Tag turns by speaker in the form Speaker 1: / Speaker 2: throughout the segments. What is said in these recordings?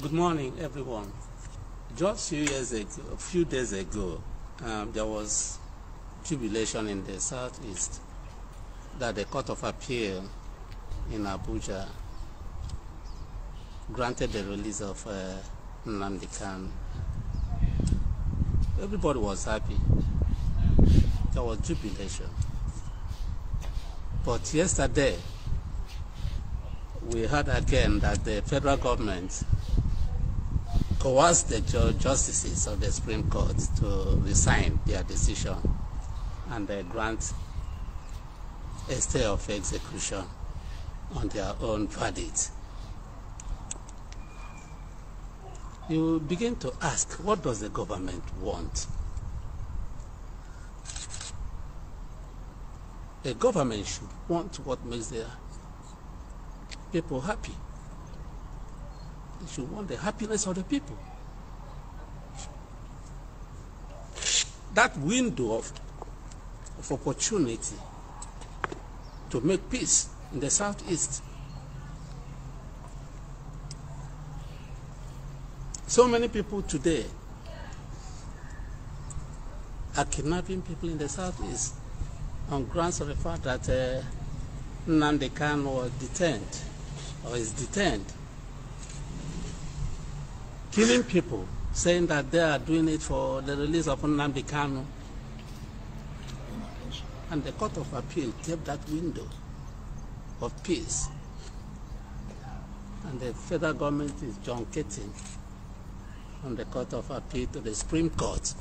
Speaker 1: Good morning, everyone. Just few years ago, a few days ago, um, there was jubilation in the southeast that the Court of Appeal in Abuja granted the release of uh, Nnamdi. Everybody was happy. There was jubilation. But yesterday, we heard again that the federal government coerced the ju- justices of the Supreme Court to resign their decision and uh, grant a stay of execution on their own verdict. You begin to ask, what does the government want? A government should want what makes their people happy. Should want the happiness of the people. That window of, of opportunity to make peace in the southeast. So many people today are kidnapping people in the southeast on grounds of the fact that uh, Nnamdi was detained or is detained. Killing people, saying that they are doing it for the release of Nnamdi Kanu. And the Court of Appeal kept that window of peace. And the federal government is junketing from the Court of Appeal to the Supreme Court.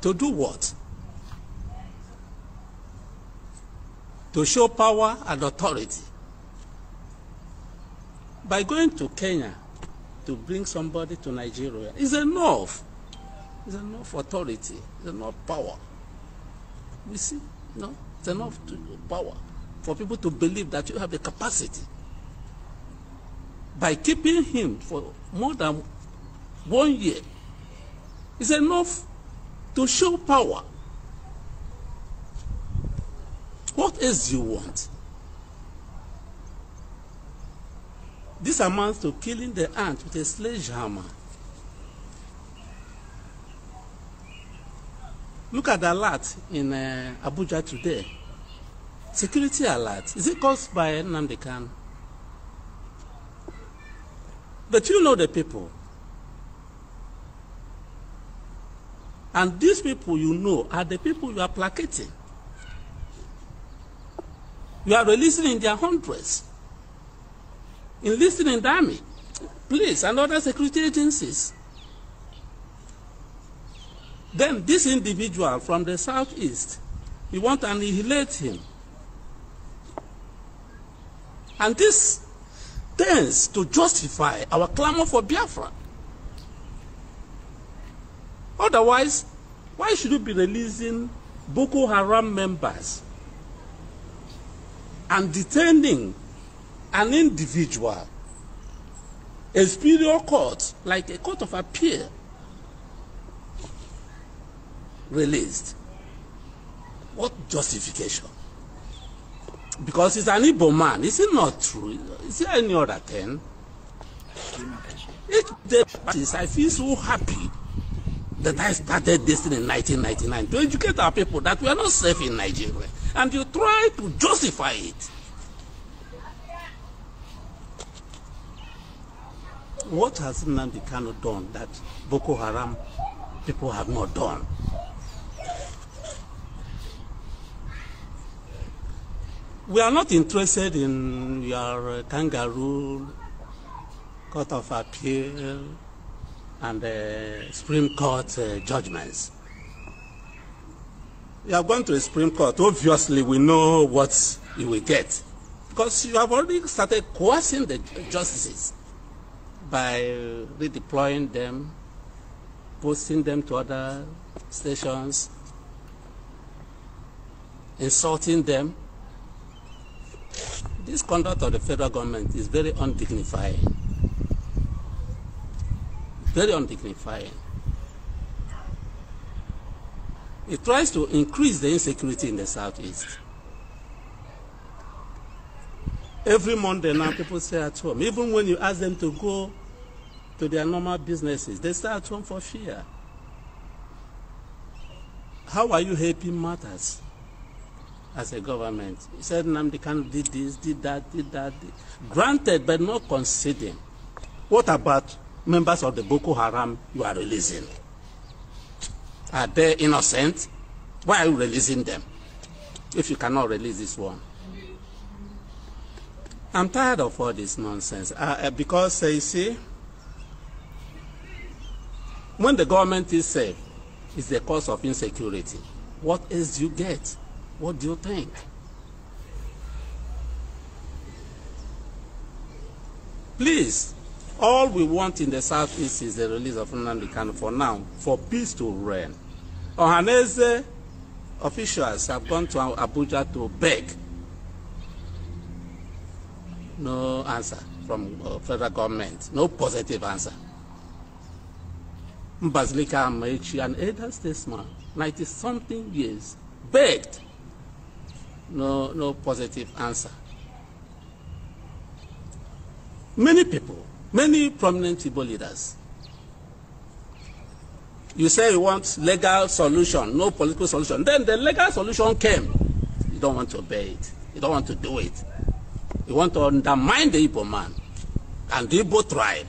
Speaker 1: To do what? To show power and authority. By going to Kenya to bring somebody to Nigeria is enough. It's enough authority, it's enough power. We see, no, it's enough to, power for people to believe that you have the capacity. By keeping him for more than one year, it's enough to show power. What else do you want? This amounts to killing the ant with a sledgehammer. Look at the alert in uh, Abuja today. Security alert. Is it caused by Nnamdi Kanu? But you know the people. And these people you know are the people you are placating. You are releasing in their hundreds. Enlisting in the army, police, and other security agencies. Then this individual from the southeast, we want to annihilate him. And this tends to justify our clamor for Biafra. Otherwise, why should we be releasing Boko Haram members and detaining an individual, a superior court, like a court of appeal, released? What justification? Because he's an Igbo man. Is it not true? Is there any other thing? Each day, I feel so happy that I started this in 1999 to educate our people that we are not safe in Nigeria. And you try to justify it. What has Nnamdi Kanu done that Boko Haram people have not done? We are not interested in your uh, kangaroo court of appeal and uh, Supreme Court uh, judgments. You are going to the Supreme Court. Obviously, we know what you will get because you have already started coercing the justices by redeploying them, posting them to other stations, insulting them. This conduct of the federal government is very undignified. Very undignified. It tries to increase the insecurity in the southeast. Every Monday now, people stay at home. Even when you ask them to go to their normal businesses. They stay at home for fear. How are you helping matters as a government? You said Nnamdi Kanu did this, did that, did that. Did. Granted, but not conceding. What about members of the Boko Haram you are releasing? Are they innocent? Why are you releasing them? If you cannot release this one. I'm tired of all this nonsense uh, uh, because uh, you see, when the government is safe, it's the cause of insecurity. What else do you get? What do you think? Please, all we want in the southeast is the release of Nnamdi Kanu for now, for peace to reign. Ohanaeze officials have gone to Abuja to beg no answer from uh, federal government, no positive answer. Mbazulike Amaechi, an elder statesman, 90 something years, begged, no, no positive answer. Many people, many prominent Igbo leaders, you say you want legal solution, no political solution. Then the legal solution came. You don't want to obey it. You don't want to do it. You want to undermine the Igbo man and the Igbo tribe.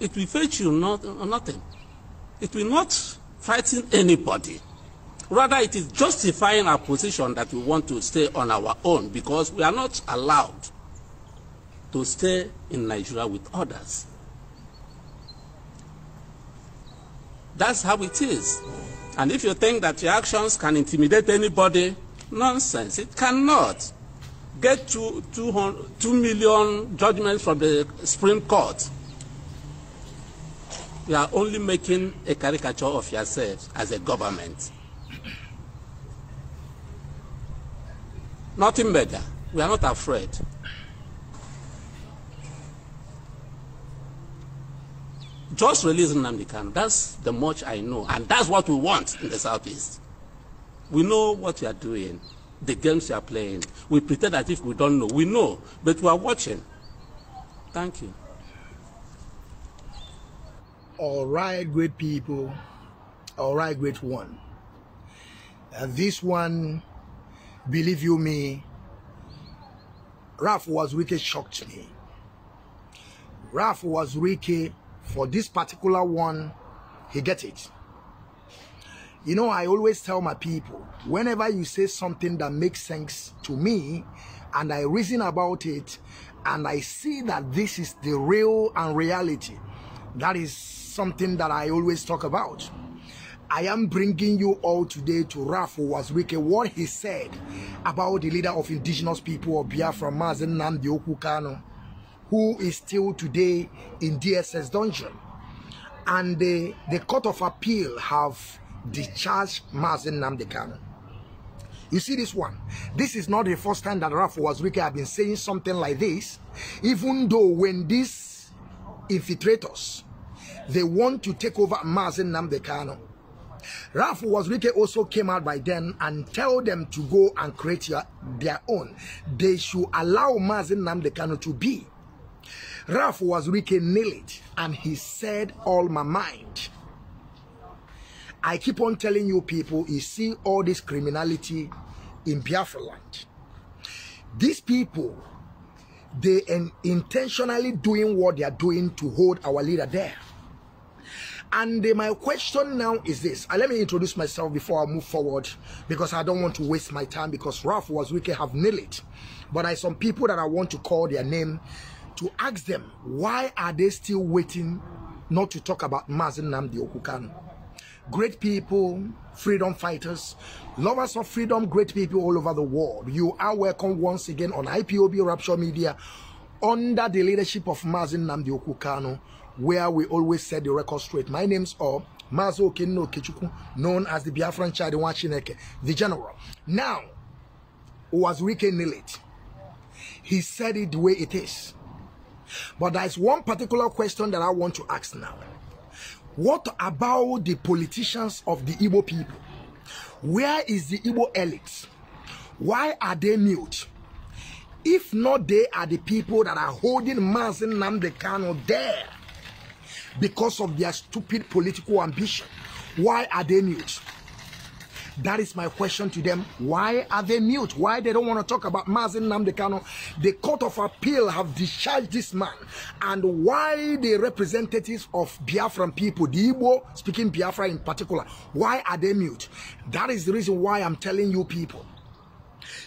Speaker 1: It will fetch you not, nothing. It will not frighten anybody. Rather, it is justifying our position that we want to stay on our own because we are not allowed to stay in Nigeria with others. That's how it is. And if you think that your actions can intimidate anybody, nonsense. It cannot. Get two, two, two million judgments from the Supreme Court. You are only making a caricature of yourself as a government. Nothing better. We are not afraid. Just release Nnamdi Kanu. That's the much I know. And that's what we want in the Southeast. We know what you are doing, the games you are playing. We pretend as if we don't know. We know, but we are watching. Thank you.
Speaker 2: All right, great people. All right, great one. And this one, believe you me, Ralph Uwazuruike shocked me. Ralph Uwazuruike for this particular one, he get it. You know, I always tell my people, whenever you say something that makes sense to me, and I reason about it, and I see that this is the real and reality, that is something that I always talk about. I am bringing you all today to Ralph Uwazuruike, what he said about the leader of indigenous people of Biafra, Mazi Nnamdi Okukano who is still today in DSS dungeon. And the, the Court of Appeal have discharged Mazi Nnamdi Kanu. You see this one? This is not the first time that Ralph have been saying something like this. Even though when these infiltrators, they want to take over Mazi Nnamdi Kanu, Ralph Uwazuruike also came out by then and tell them to go and create your, their own. They should allow Mazi Nnamdi Kanu to be. Ralph Uwazuruike nailed and he said all my mind. I keep on telling you people, you see all this criminality in Biafra land. These people, they are intentionally doing what they are doing to hold our leader there. And my question now is this. Uh, let me introduce myself before I move forward because I don't want to waste my time because Ralph Uwazuruike have nailed it. But I some people that I want to call their name to ask them why are they still waiting not to talk about Mazi Nnamdi Okukanu. Great people, freedom fighters, lovers of freedom, great people all over the world. You are welcome once again on IPOB Rapture Media under the leadership of Mazi Nnamdi Okukanu, where we always set the record straight. My name's uh, all Mazo Okenno Kechuku, known as the Biafran Chadiwan Chineke, the general. Now, Uwazuruike Nilit. He said it the way it is. But there's one particular question that I want to ask now. What about the politicians of the Igbo people? Where is the Igbo elite? Why are they mute? if not they are the people that are holding Mazin Namde Kano there because of their stupid political ambition, why are they mute? That is my question to them. Why are they mute? Why they don't want to talk about Mazi Nnamdi Kanu? The Court of Appeal have discharged this man. And why the representatives of Biafran people, the Igbo speaking Biafra in particular, why are they mute? That is the reason why I'm telling you people.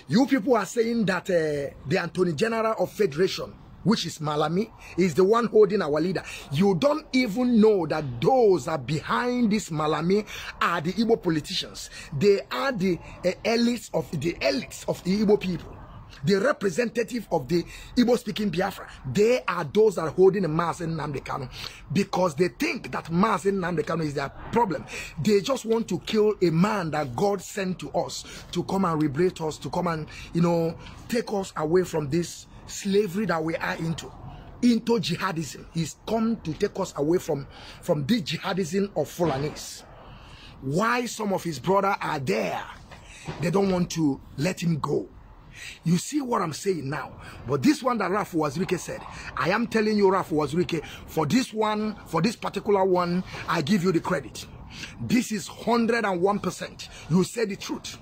Speaker 2: You people are saying that uh, the Attorney General of Federation which is Malami, is the one holding our leader. You don't even know that those are behind this Malami are the Igbo politicians. They are the uh, elites of the elites of the Igbo people. The representative of the Igbo speaking Biafra, they are those that are holding Mazi Nnamdi Kanu because they think that Mazi Nnamdi Kanu is their problem. They just want to kill a man that God sent to us to come and liberate us, to come and, you know, take us away from this slavery that we are into into jihadism. He's come to take us away from from this jihadism of Fulanis. Why some of his brother are there they don't want to let him go. You see what I'm saying now? But this one that Ralph Uwazuruike said I am telling you Ralph Uwazuruike for this one for this particular one I give you the credit. This is 101% you said the truth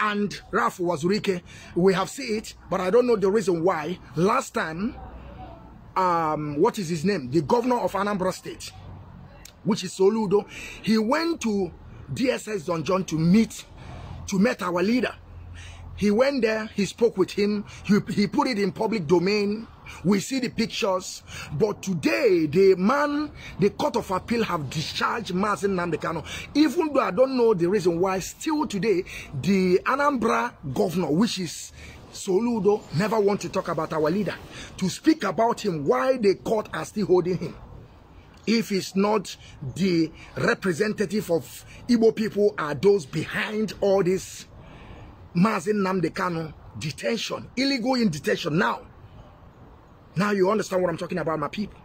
Speaker 2: and Ralph Uwazuruike. We have seen it, but I don't know the reason why. Last time, um, what is his name? The governor of Anambra State, which is Soludo, he went to DSS Don John to meet, to meet our leader. He went there, he spoke with him, he, he put it in public domain, we see the pictures. But today, the man, the court of appeal have discharged Mazi Nnamdi Kanu. Even though I don't know the reason why, still today, the Anambra governor, which is Soludo, never want to talk about our leader. To speak about him, why the court are still holding him. If it's not the representative of Igbo people are those behind all this Mazi Nnamdi Kanu detention, illegal in detention now. Now you understand what I'm talking about, my people.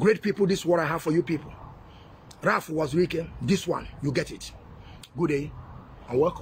Speaker 2: Great people, this is what I have for you people. Ralph Uwazuruike. This one, you get it. Good day and welcome.